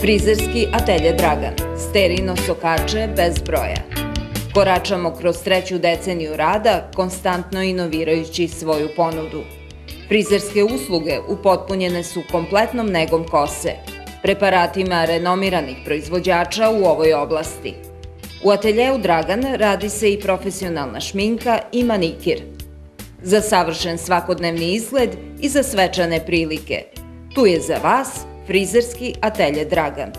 Frizerski atelje Dragan, sterino sokače bez broja. Koračamo kroz treću deceniju rada, konstantno inovirajući svoju ponudu. Frizerske usluge upotpunjene su kompletnom negom kose, preparatima renomiranih proizvođača u ovoj oblasti. U ateljeu Dragan radi se i profesionalna šminka i manikir. Za savršen svakodnevni izgled i za svečane prilike. Tu je za vas frizerski atelje Dragan.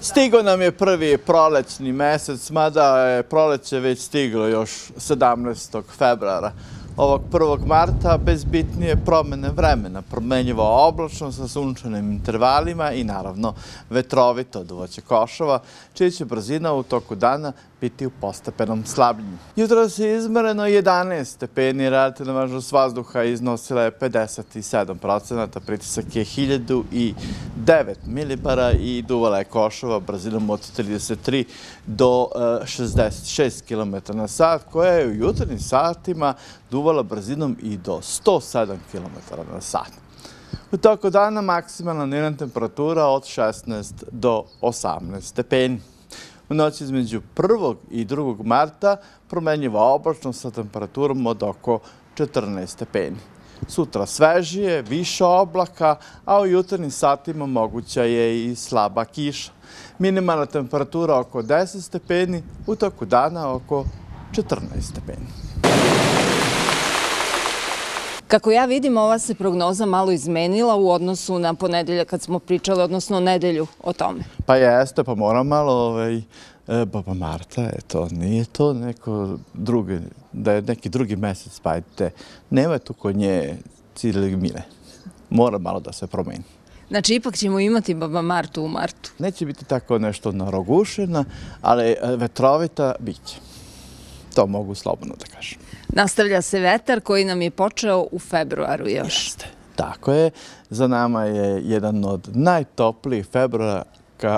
Stigo nam je prvi prolećni mesec, mada je proleće već stiglo još 17. februara ovog 1. marta bez bitnije promene vremena, promenjivo oblačno sa sunčanim intervalima i naravno vetrovito duvoće košova, čija će brzina u toku dana biti u postepenom slabljenju. Jutro se izmereno 11 stepeni, relativna važnost vazduha iznosila je 57 procenata, pritisak je 1009 milibara i duvala je košova brzinom od 33 do e, 66 km na sat, koja je u jutarnjim satima duvala brzinom i do 107 km na sat. U toku dana maksimalna nirna temperatura od 16 do 18 stepeni. U noći između 1. i 2. marta promenjiva oblačno sa temperaturom od oko 14 stepeni. Sutra svežije, više oblaka, a u jutarnim satima moguća je i slaba kiša. Minimalna temperatura oko 10 stepeni, u toku dana oko 14 stepeni. Kako ja vidim, ova se prognoza malo izmenila u odnosu na ponedelja kad smo pričali, odnosno nedelju o tome. Pa jeste, pa moram malo, ovaj, e, Baba Marta, eto, nije to neko drugi, da je neki drugi mesec, pa ajte, nema tu kod nje cilje mile. Mora malo da se promeni. Znači, ipak ćemo imati Baba Martu u Martu. Neće biti tako nešto narogušena, ali e, vetrovita bit će. To mogu slobodno da kažem. Nastavlja se vetar koji nam je počeo u februaru još. Jeste. Tako je. Za nama je jedan od najtoplijih februara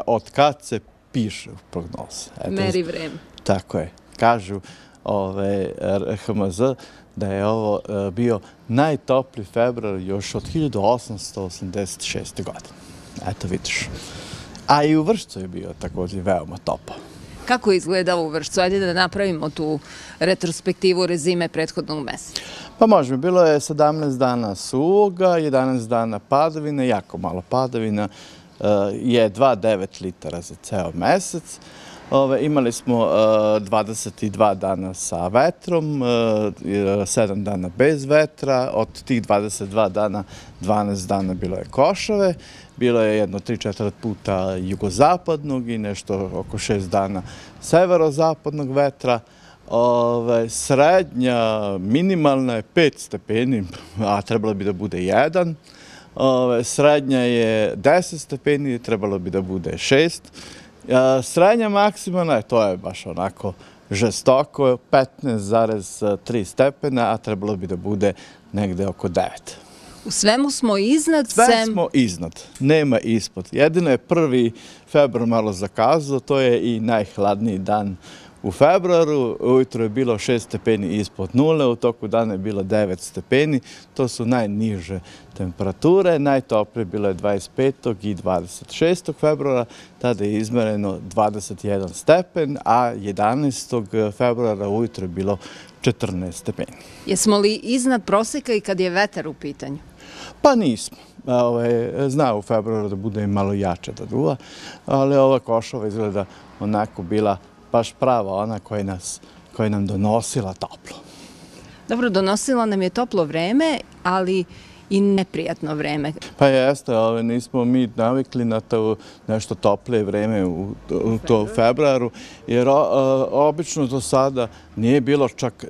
od kad se piše u prognoze. Meri vreme. Tako je. Kažu ove RHMZ da je ovo e, bio najtopliji februar još od 1886. godine. Eto vidiš. A i u Vršcu je bio također veoma topo. Kako izgleda u Vršcu? Ajde da napravimo tu retrospektivu rezime prethodnog meseca. Pa možemo, bilo je 17 dana suvoga, 11 dana padovina, jako malo padovina, e, je 2,9 litara za ceo mesec. Imali smo e, 22 dana sa vetrom, e, 7 e, dana bez vetra, od tih 22 dana 12 dana bilo je košave, bilo je jedno 3-4 puta jugozapadnog i nešto oko 6 dana severozapadnog vetra. Srednja, minimalna je 5 stepeni, a trebalo bi da bude 1. Srednja je 10 stepeni, trebalo bi da bude 6. Srednja maksimalna, to je baš onako žestoko, 15,3 stepena, a trebalo bi da bude negde oko 9. U svemu smo iznad? Sve smo iznad, nema ispod. Jedino je prvi februar malo zakazao, to je i najhladniji dan u februaru. Ujutro je bilo 6 stepeni ispod nule, u toku dana je bilo 9 stepeni. To su najniže temperature. Najtoplije bilo je 25. i 26. februara. Tada je izmereno 21 stepen, a 11. februara ujutro je bilo 14 stepeni. Jesmo li iznad proseka i kad je vetar u pitanju? Pa nismo. Ovaj, znao u februaru da bude malo jače da duva, ali ova košova izgleda onako bila baš prava, ona koja nam donosila toplo. Dobro, donosila nam je toplo vreme, ali i neprijatno vreme. Pa jeste, nismo mi navikli na to nešto toplije vreme u to februaru, jer obično do sada nije bilo čak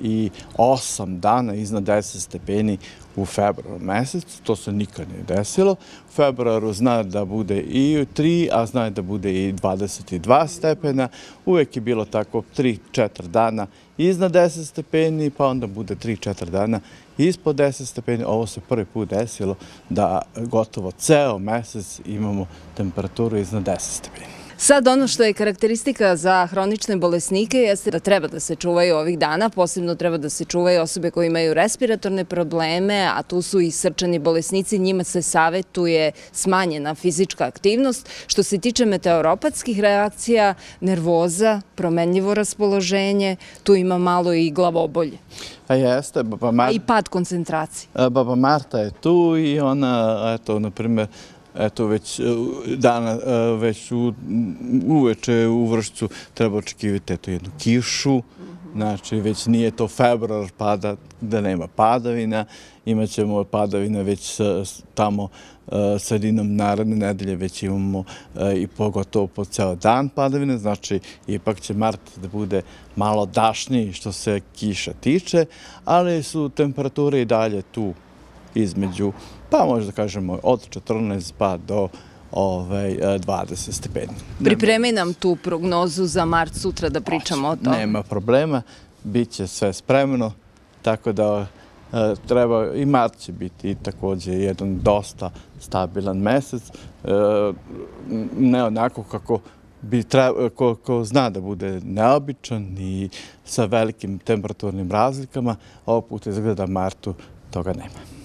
28 dana iznad 10 stepeni u februaru mesec, to se nikad nije desilo. U februaru zna da bude i 3, a zna da bude i 22 stepena. Uvijek je bilo tako 3-4 dana iznad 10 stepeni, pa onda bude 3-4 dana ispod 10 stepeni. Ovo se prvi put desilo da gotovo ceo mesec imamo temperaturu iznad 10 stepeni. Sad ono što je karakteristika za hronične bolesnike jeste da treba da se čuvaju ovih dana, posebno treba da se čuvaju osobe koje imaju respiratorne probleme, a tu su i srčani bolesnici, njima se savjetuje smanjena fizička aktivnost. Što se tiče meteoropatskih reakcija, nervoza, promenljivo raspoloženje, tu ima malo i glavobolje. A jeste, baba Marta... I pad koncentracije. Baba Marta je tu i ona, eto, na primjer, eto već e, dana, e, već već uveče u vršcu treba očekivati eto jednu kišu, znači već nije to februar pada, da nema padavina, imat ćemo padavine već tamo e, sredinom naredne nedelje, već imamo i pogotovo po ceo dan padavine, znači ipak će mart da bude malo dašniji što se kiša tiče, ali su temperature i dalje tu između, pa možda da kažemo od 14 pa do 20 ovaj, stepeni. Pripremi nam tu prognozu za mart sutra da pričamo o tom. Nema problema, bit će sve spremno, tako da e, treba, i mart će biti također jedan dosta stabilan mesec, e, ne onako kako bi treba, ko, ko zna da bude neobičan i sa velikim temperaturnim razlikama, ovog puta izgleda martu toga nema.